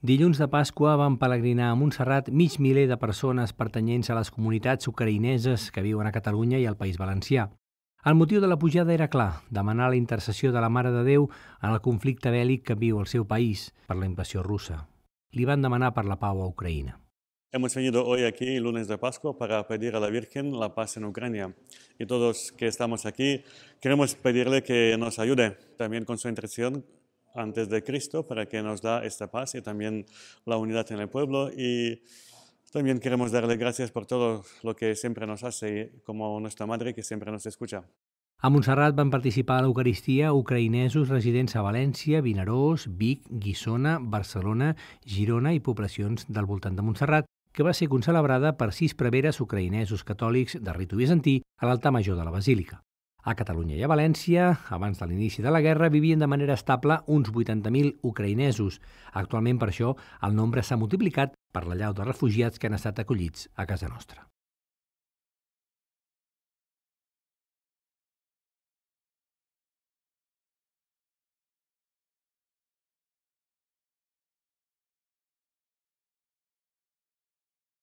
Dilluns de Pasqua van pelegrinar a Montserrat mig miler de persones pertanyents a les comunitats ucraïneses que viuen a Catalunya i al País Valencià. El motiu de la pujada era clar, demanar la intercessió de la Mare de Déu en el conflicte bèl·lic que viu el seu país per la invasió russa. Li van demanar per la pau a Ucraïna. Hemos venido hoy aquí, lunes de Pascua, para pedir a la Virgen la paz en Ucrania. Y todos que estamos aquí queremos pedirle que nos ayude también con su intercesión antes de Cristo para que nos da esta paz y también la unidad en el pueblo. Y también queremos darle gracias por todo lo que siempre nos hace, como nuestra madre que siempre nos escucha. A Montserrat van participar a l'Eucaristia ucraïnesos residents a València, Vinaròs, Vic, Guissona, Barcelona, Girona i poblacions del voltant de Montserrat, que va ser concelebrada per sis preveres ucraïnesos catòlics de ritu bizantí a l'altar major de la Basílica. A Catalunya i a València, abans de l'inici de la guerra, vivien de manera estable uns 80.000 ucraïnesos. Actualment, per això, el nombre s'ha multiplicat per la llau de refugiats que han estat acollits a casa nostra.